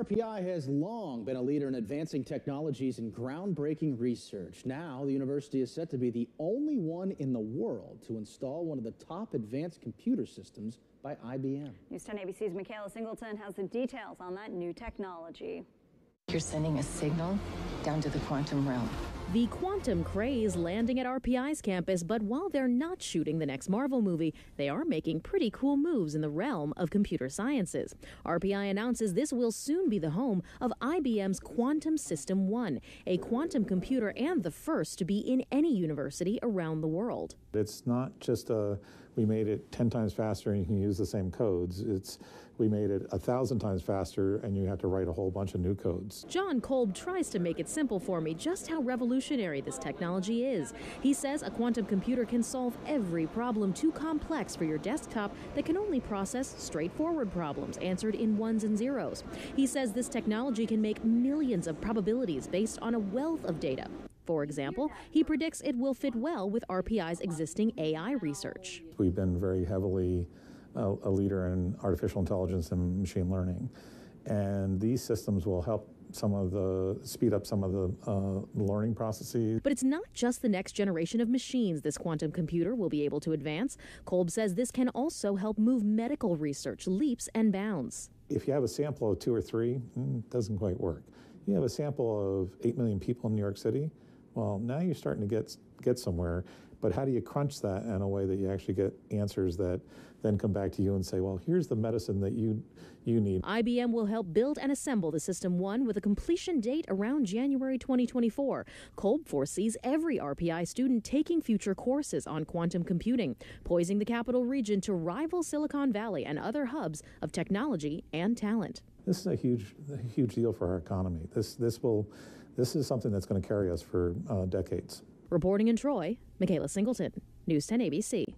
RPI has long been a leader in advancing technologies and groundbreaking research. Now, the university is set to be the only one in the world to install one of the top advanced computer systems by IBM. News 10 ABC's Mikhaela Singleton has the details on that new technology. You're sending a signal down to the quantum realm. The quantum craze landing at RPI's campus, but while they're not shooting the next Marvel movie, they are making pretty cool moves in the realm of computer sciences. RPI announces this will soon be the home of IBM's Quantum System 1, a quantum computer and the first to be in any university around the world. It's not just a we made it 10 times faster and you can use the same codes. It's we made it a thousand times faster and you have to write a whole bunch of new codes. John Kolb tries to make it simple for me just how revolutionary this technology is. He says a quantum computer can solve every problem too complex for your desktop that can only process straightforward problems answered in ones and zeros. He says this technology can make millions of probabilities based on a wealth of data. For example, he predicts it will fit well with RPI's existing AI research. We've been very heavily uh, a leader in artificial intelligence and machine learning, and these systems will help some of the speed up some of the uh, learning processes. But it's not just the next generation of machines this quantum computer will be able to advance. Kolb says this can also help move medical research leaps and bounds. If you have a sample of two or three, it doesn't quite work. You have a sample of 8 million people in New York City, well, now you're starting to get get somewhere, but how do you crunch that in a way that you actually get answers that then come back to you and say, well, here's the medicine that you you need. IBM will help build and assemble the System 1 with a completion date around January 2024. Kolb foresees every RPI student taking future courses on quantum computing, poising the capital region to rival Silicon Valley and other hubs of technology and talent. This is a huge, huge deal for our economy. This, this will, this is something that's going to carry us for uh, decades. Reporting in Troy, Mikhaela Singleton, News 10 ABC.